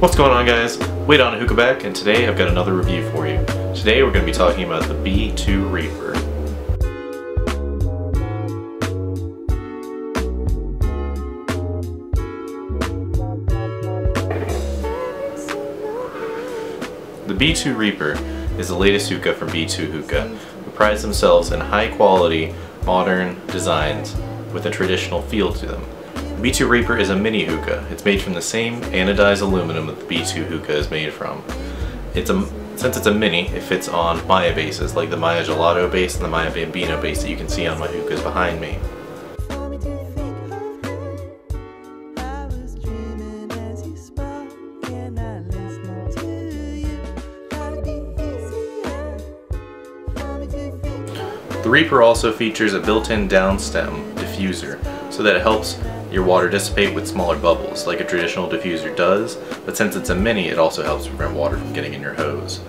What's going on guys? Wade on Hookah back and today I've got another review for you. Today we're going to be talking about the B2 Reaper. The B2 Reaper is the latest hookah from B2 Hookah, who prides themselves in high quality, modern designs with a traditional feel to them. The B2 Reaper is a mini hookah. It's made from the same anodized aluminum that the B2 hookah is made from. It's a, since it's a mini, it fits on MYA bases, like the MYA Gelato base and the MYA Bambino base that you can see on my hookahs behind me. The Reaper also features a built-in downstem diffuser so that it helps your water dissipate with smaller bubbles like a traditional diffuser does, but since it's a mini it also helps prevent water from getting in your hose.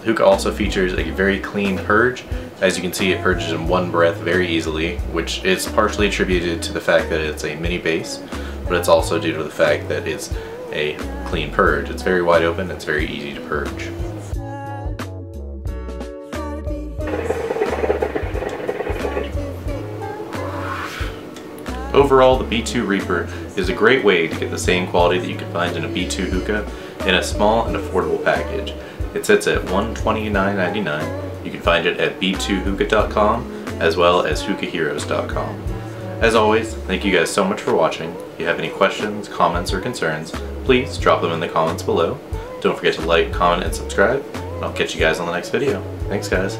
The hookah also features a very clean purge. As you can see it purges in one breath very easily, which is partially attributed to the fact that it's a mini base, but it's also due to the fact that it's a clean purge. It's very wide open, it's very easy to purge. Overall, the B2 Reaper is a great way to get the same quality that you can find in a B2 hookah in a small and affordable package. It sits at $129.99. You can find it at b2hookah.com as well as hookahheroes.com. As always, thank you guys so much for watching. If you have any questions, comments, or concerns, please drop them in the comments below. Don't forget to like, comment, and subscribe, and I'll catch you guys on the next video. Thanks guys.